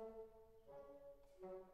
Thank you.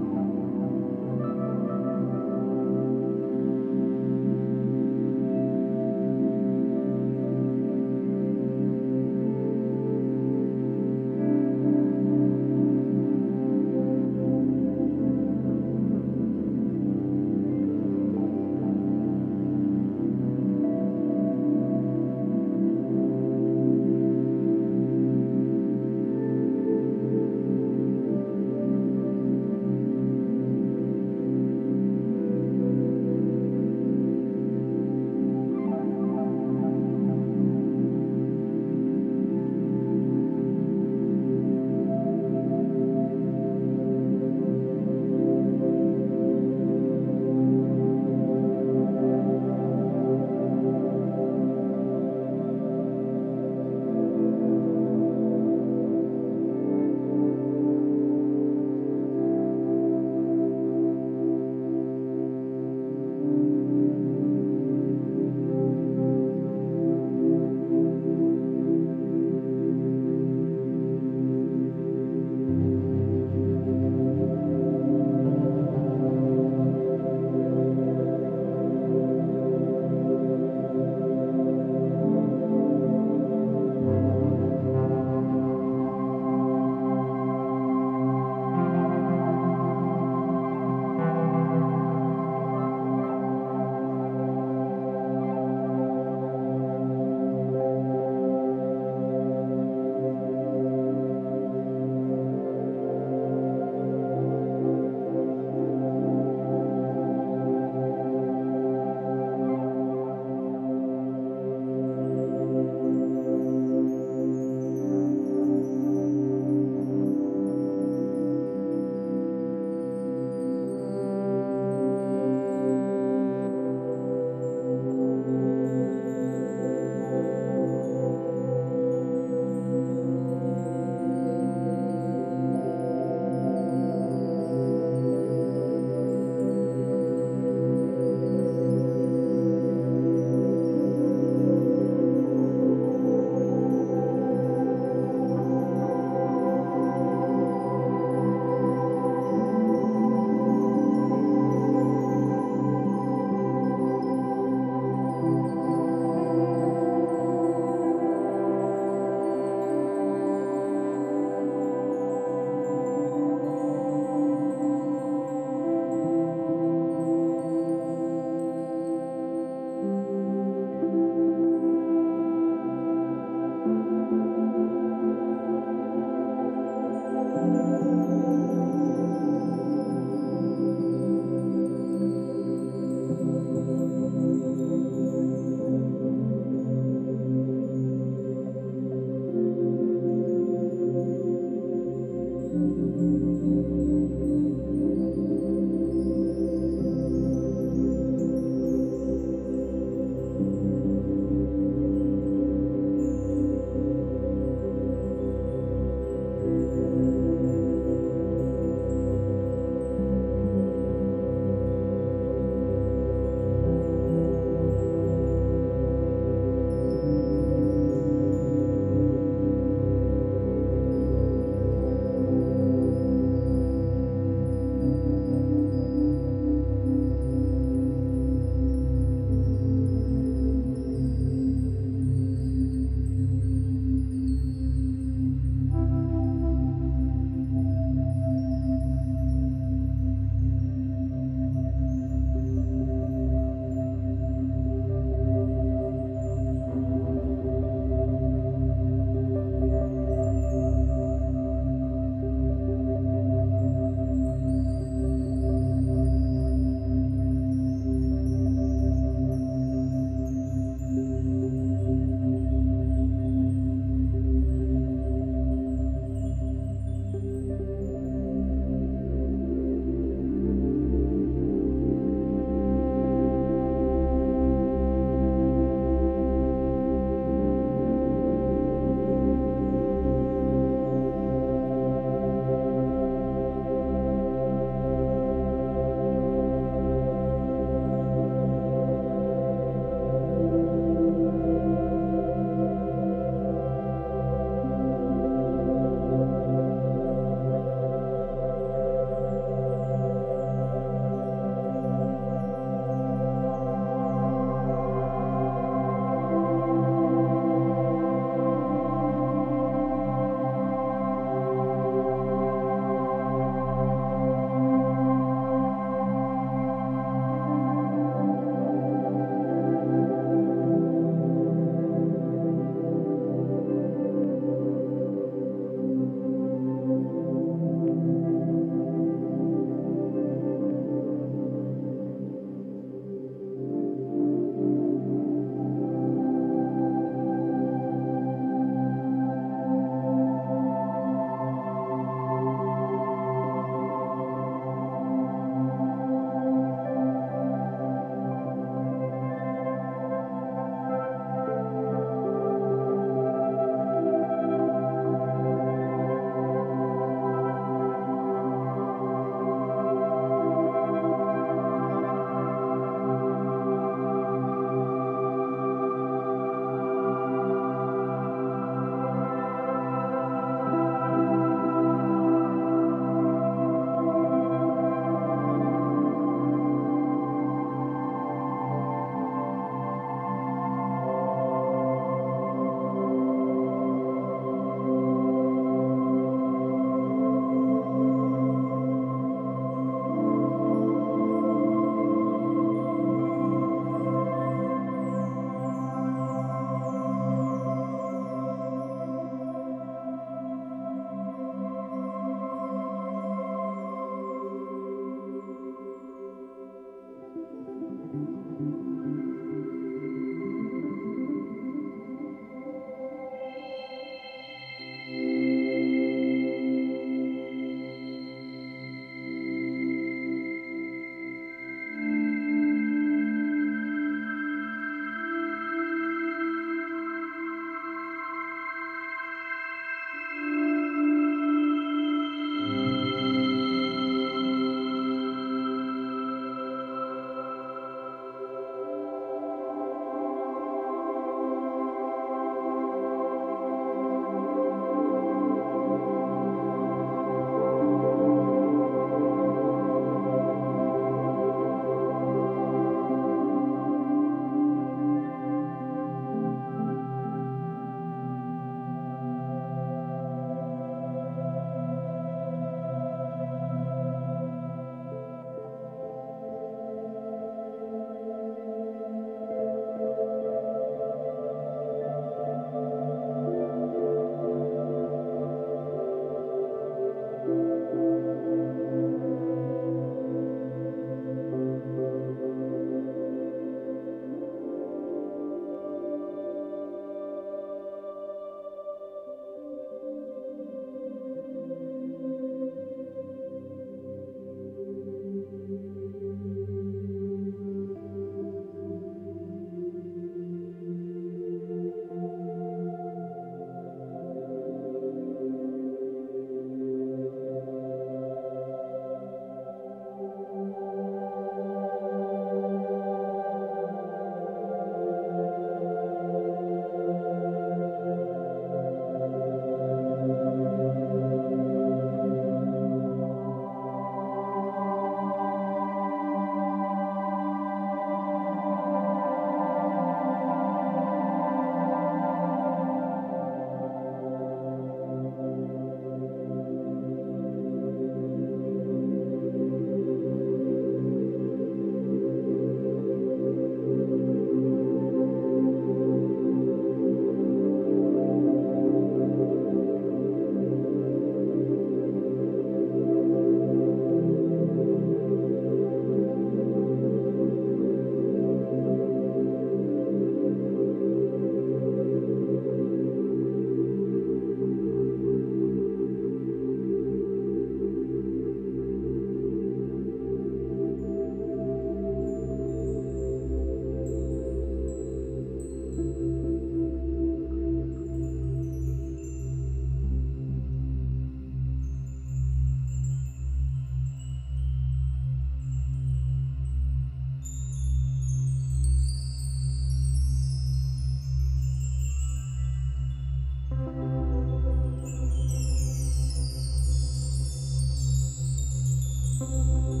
Música